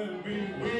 would be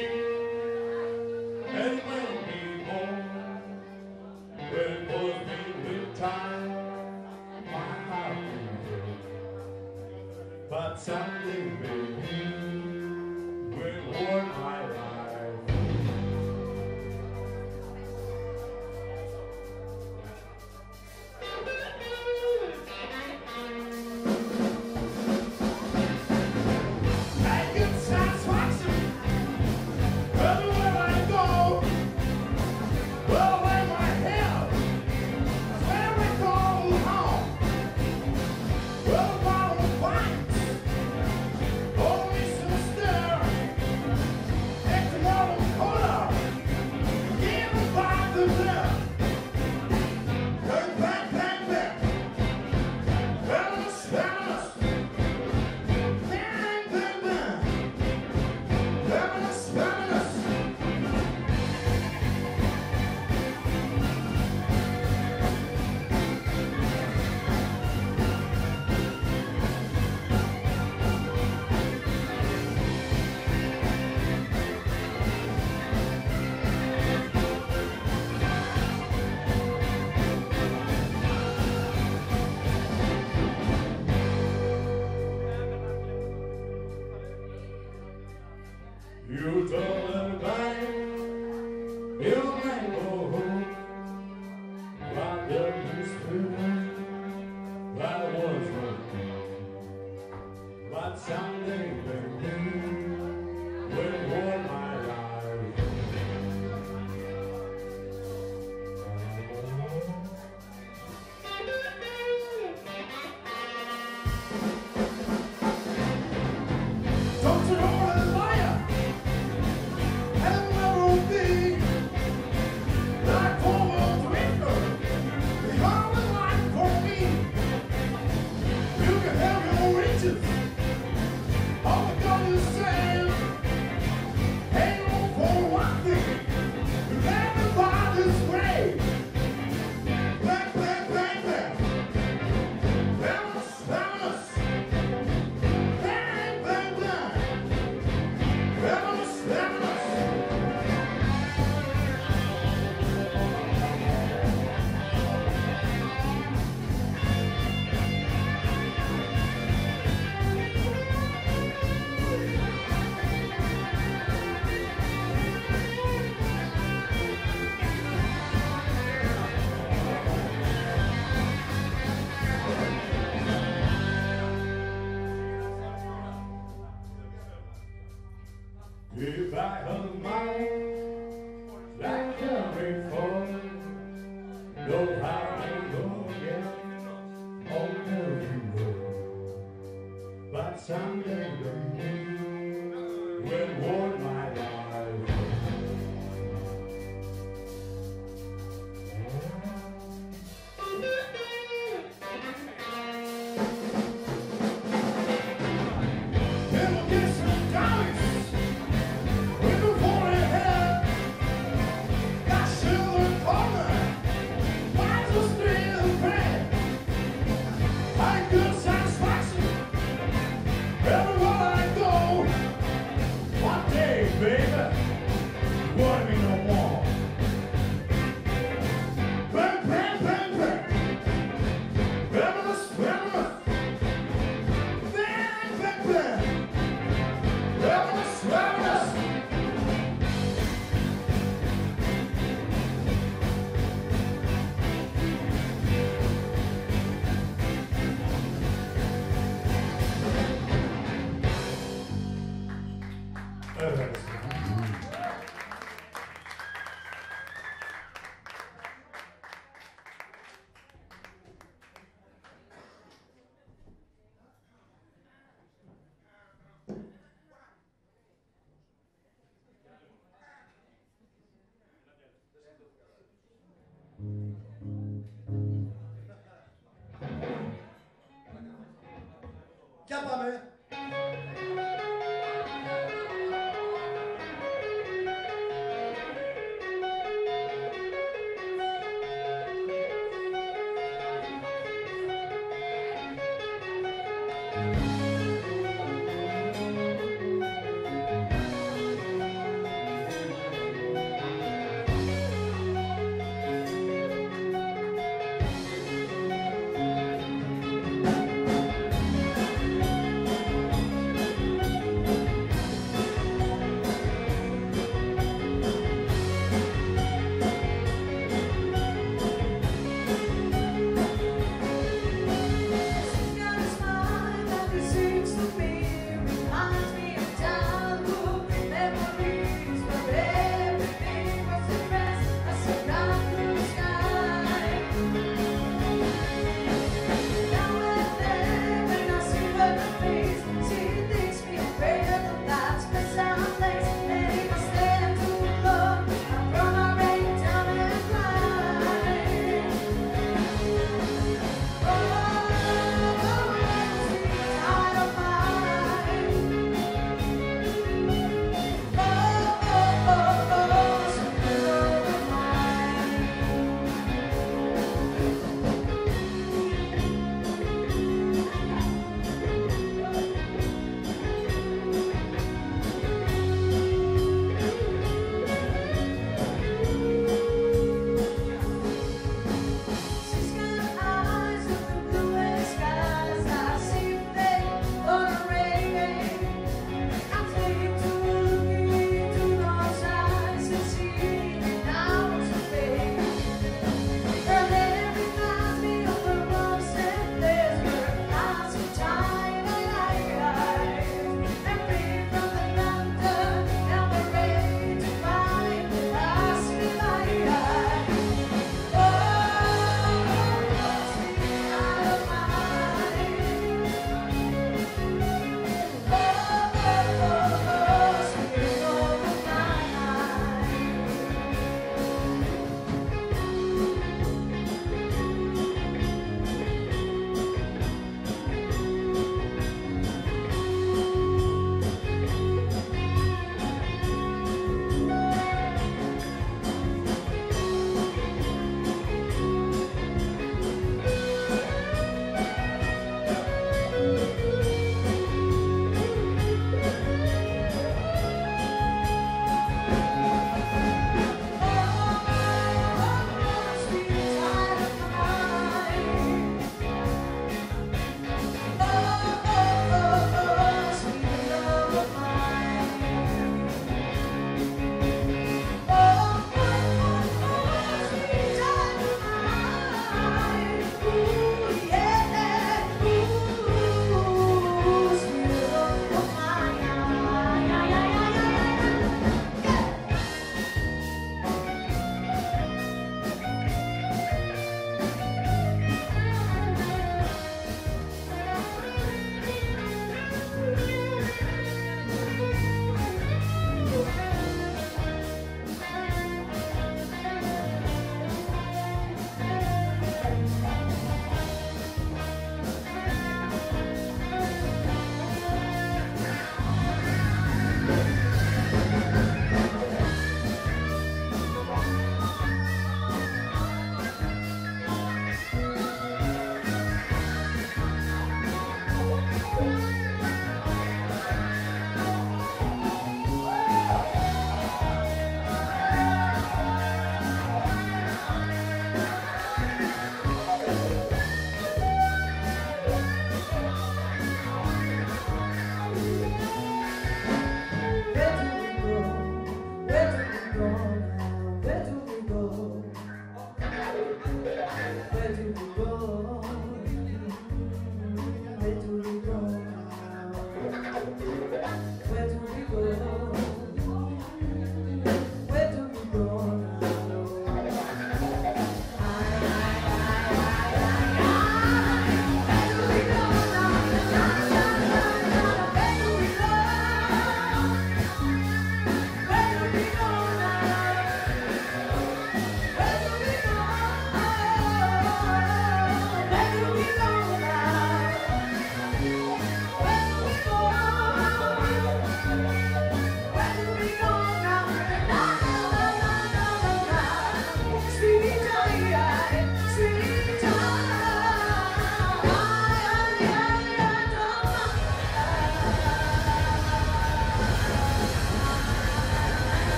Quer para mim?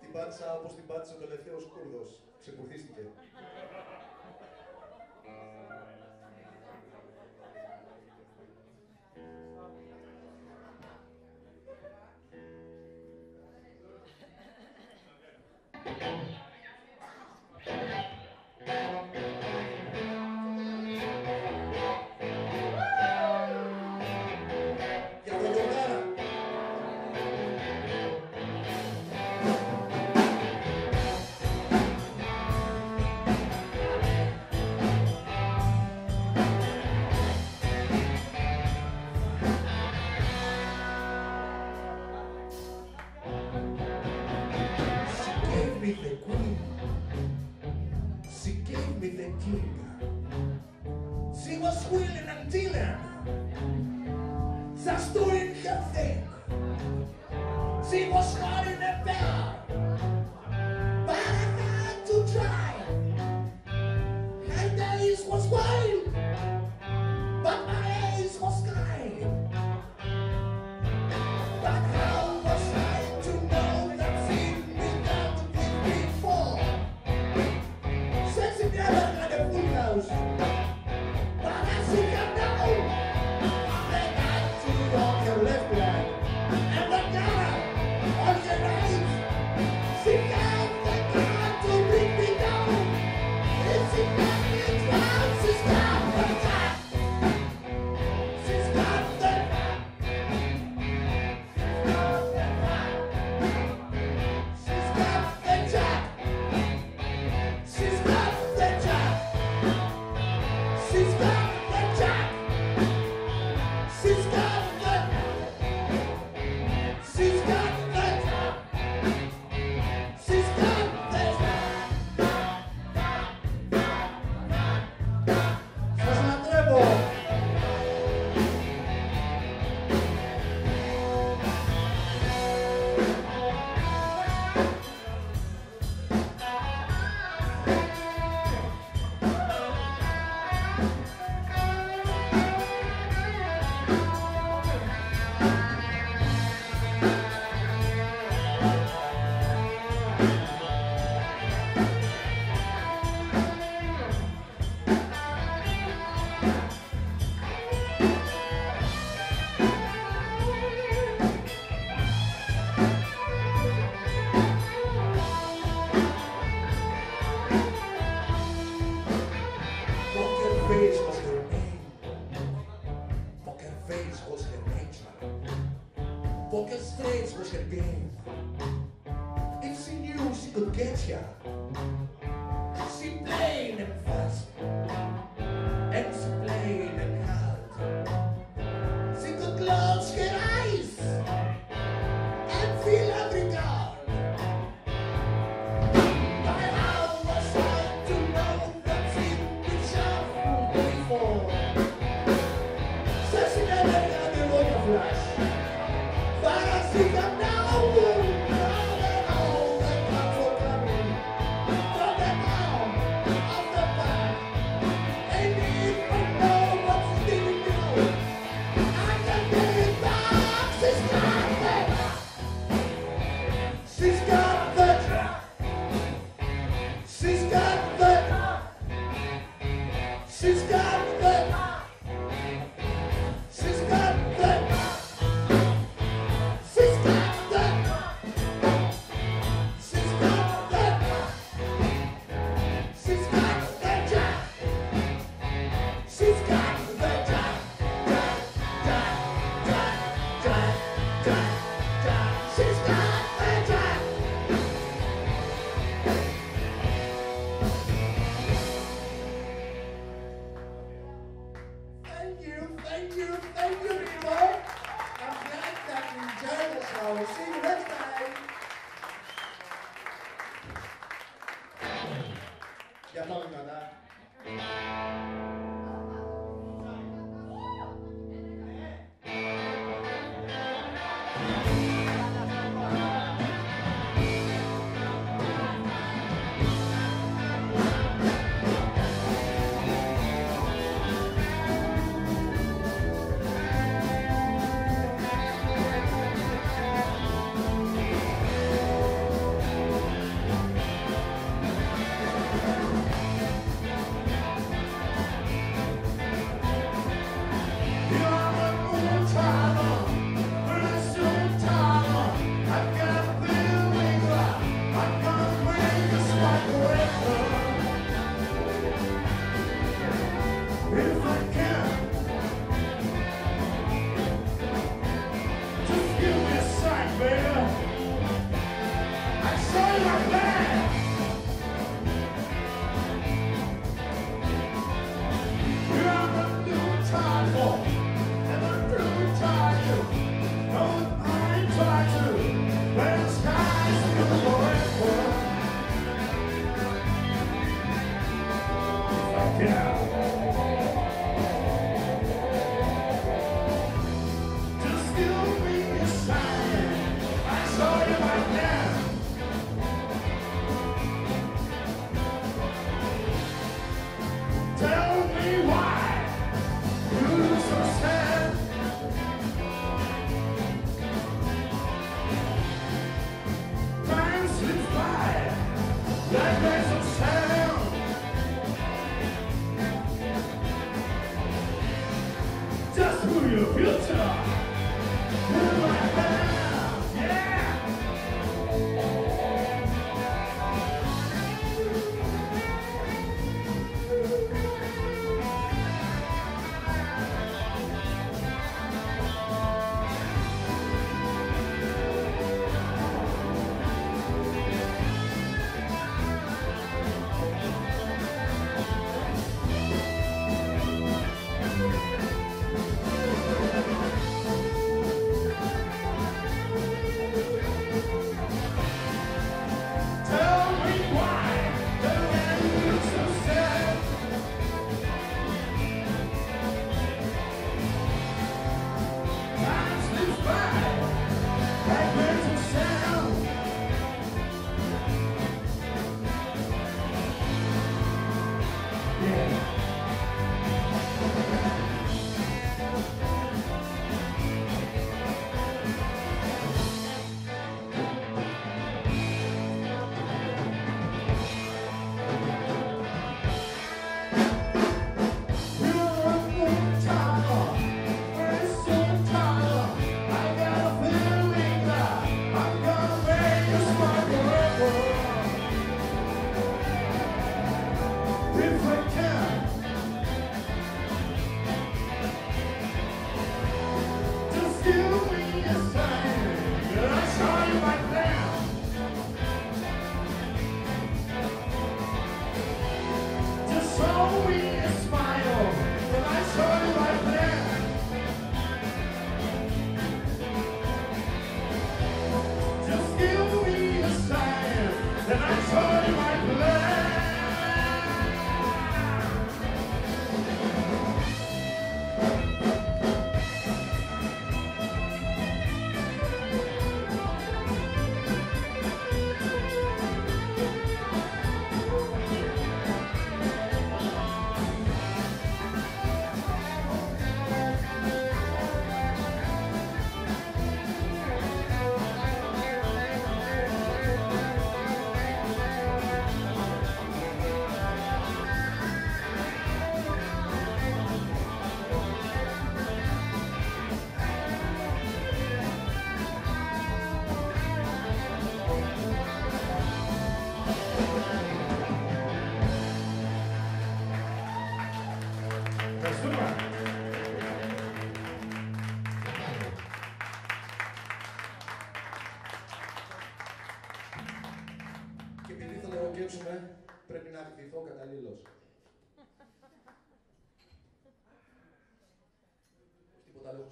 Την πάτησα όπως την πάτησε ο τελευταίος Κούρδος. Ξεκουρδίστηκε. Gracia.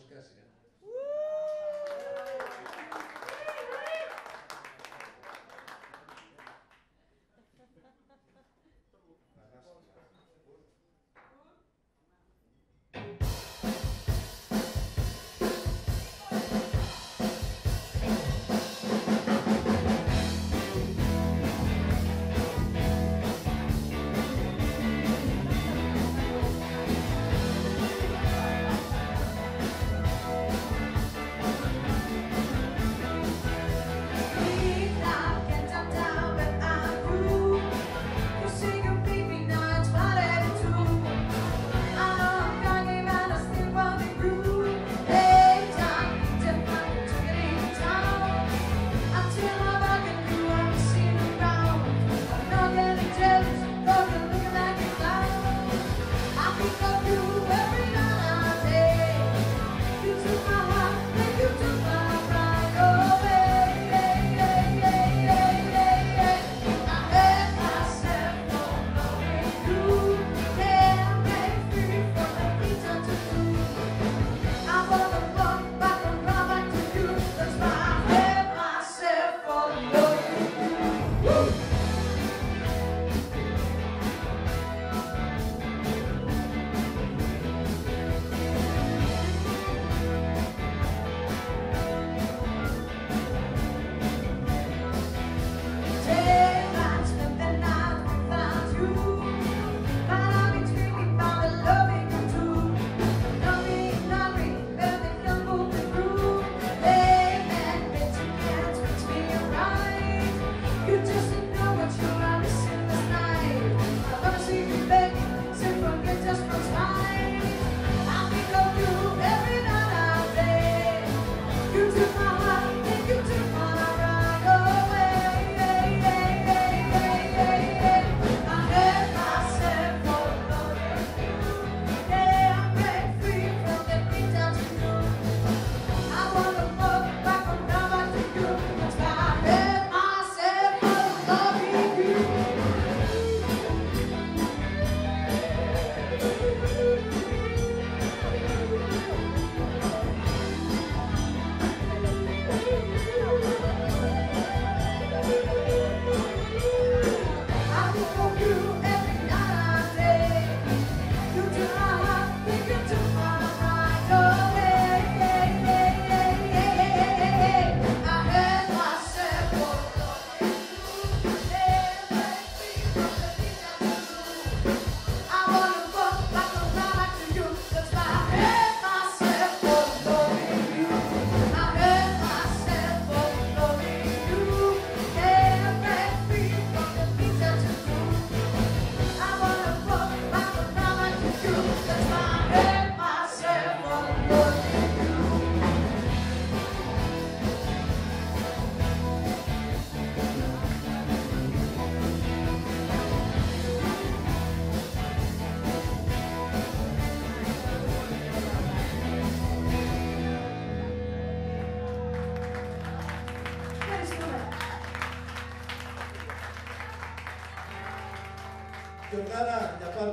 Σκάσει.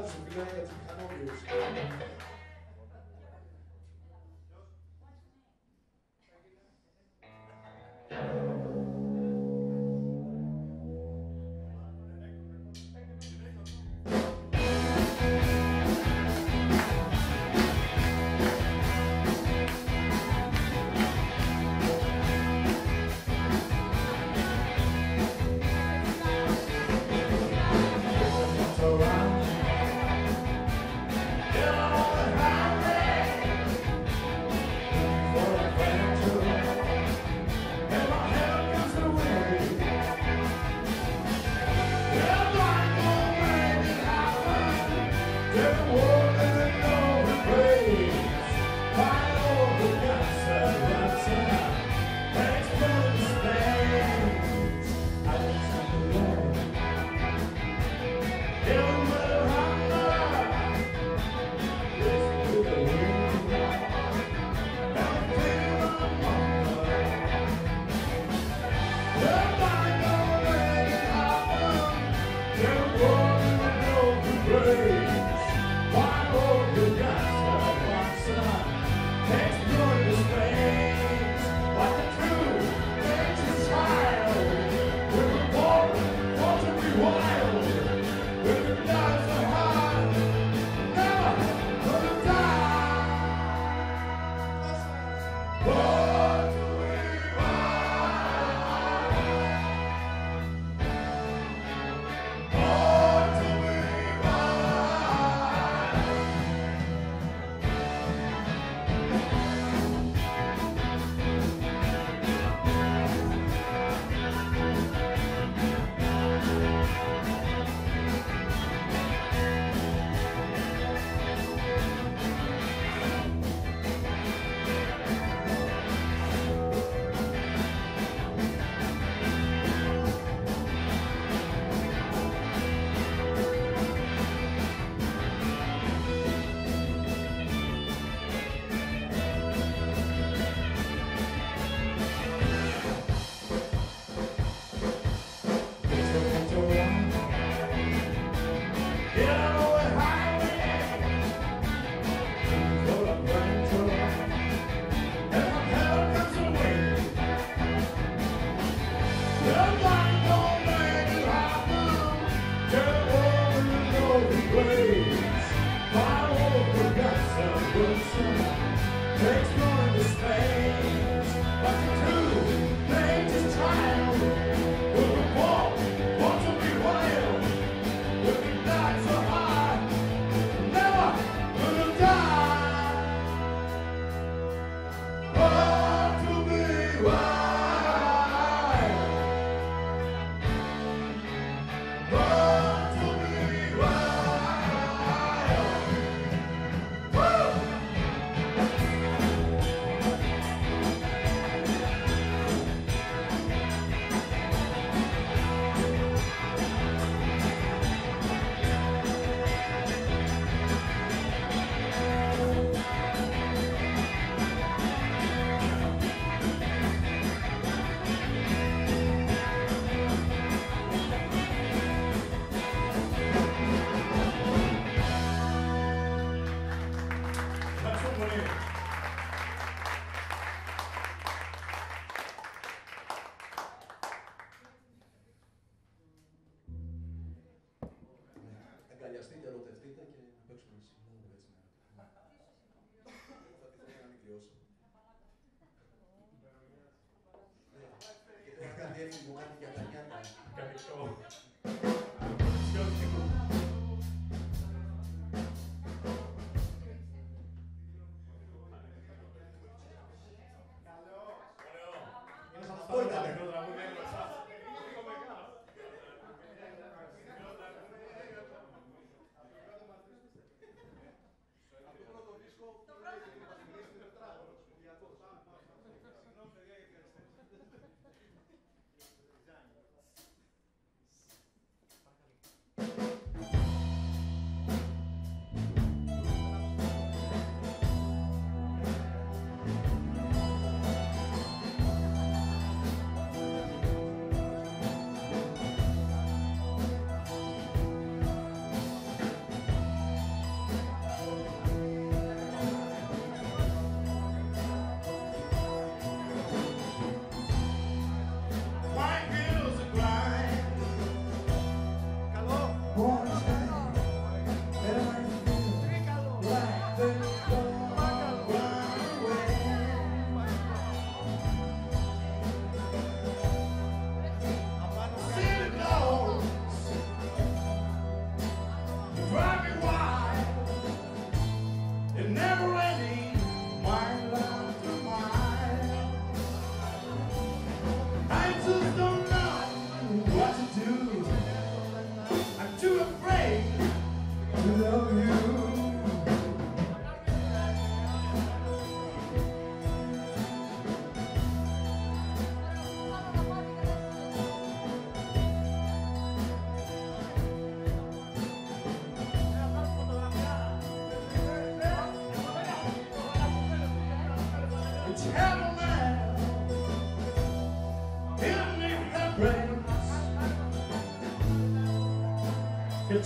Good night.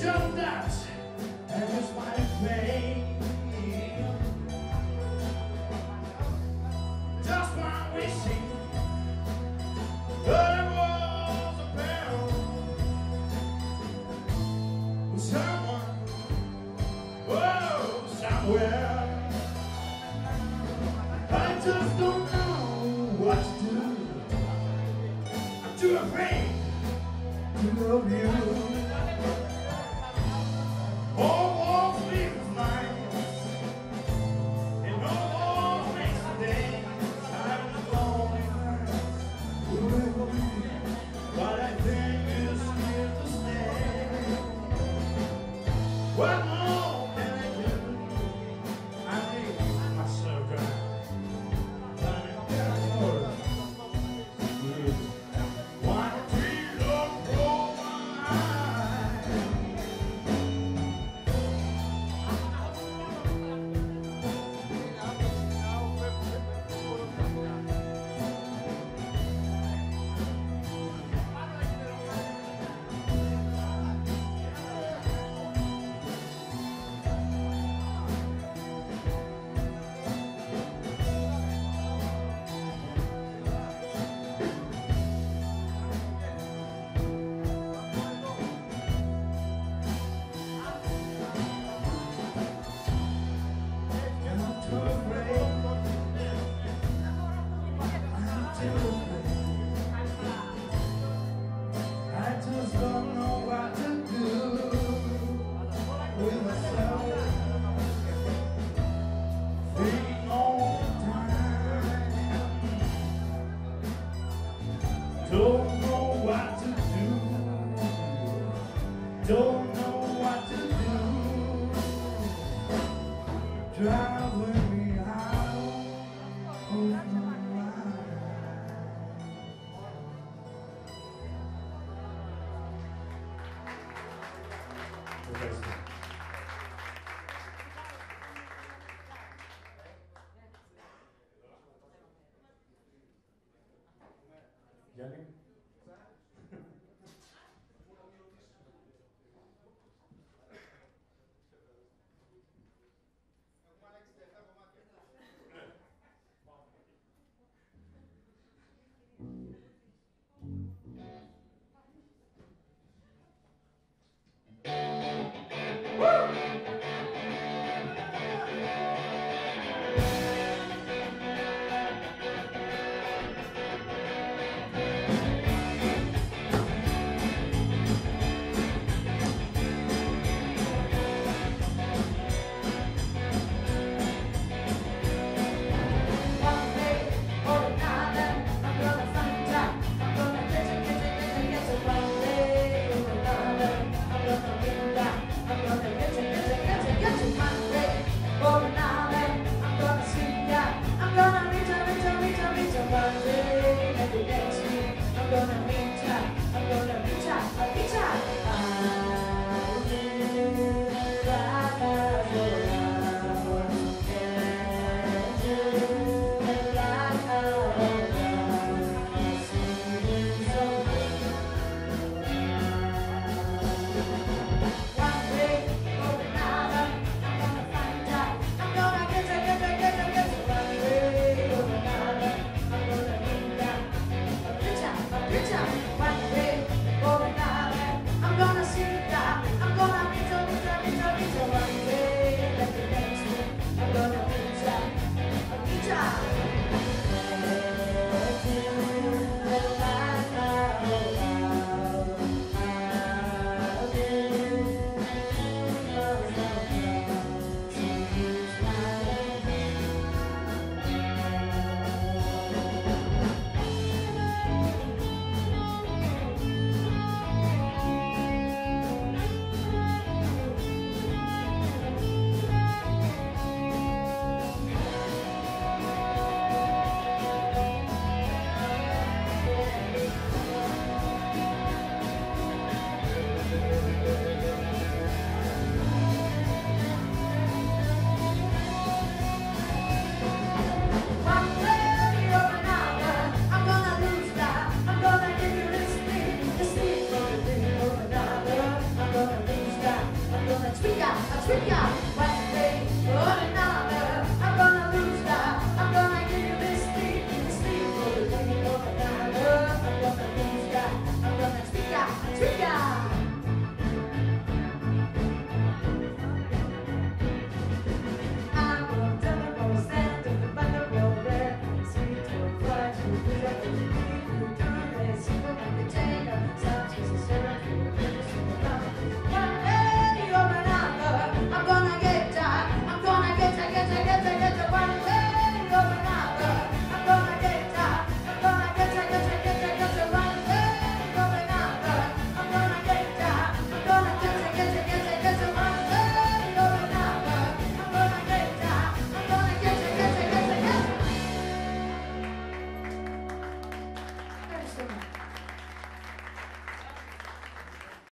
jump down.